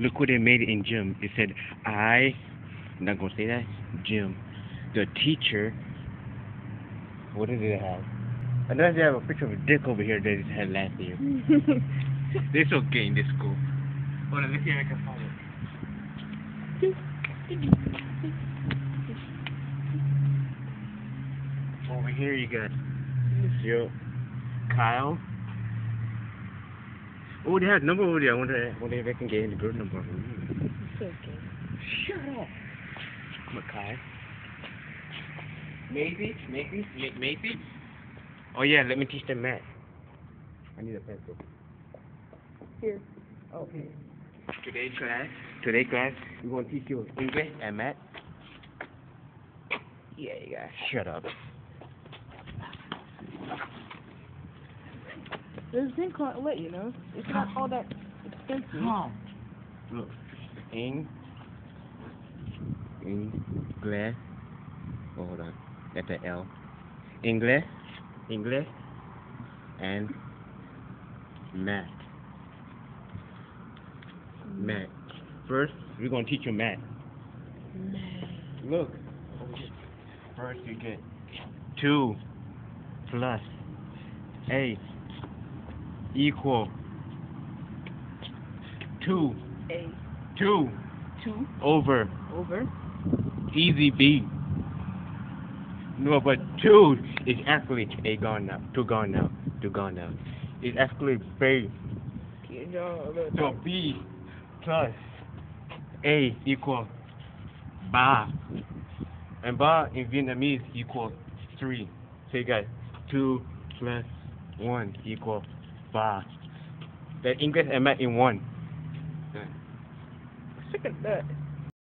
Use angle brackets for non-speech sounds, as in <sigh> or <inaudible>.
look what they made in gym. It said, I, I'm not gonna say that, gym. The teacher, what did it have? Unless they have a picture of a dick over here that it had last year. <laughs> This okay in this school. Hold on, let's see if I can find it. Over here you got Yo, Kyle. Oh, they have number over there. I wonder, I wonder if I can get in the good number. Ooh. It's okay. Shut up. Makai. Maybe, maybe, maybe. Oh yeah, let me teach them math. I need a pencil. Here. Okay. Today class, today class, we're gonna teach you English and math. Yeah, you guys, shut up. This thing can't let you know. It's not all that expensive. Look, Eng, English. Oh, hold on, that's the L. English, English, and math. Math. First, we're gonna teach you math. math. Look. First, you get two plus eight equal two A two two over over. easy B. No, but two is actually a gone now. Two gone now. Two gone now. It's actually B. So B plus A equal ba. And ba in Vietnamese equals three. So you got two plus one equal ba. That English and math in one. Look at that.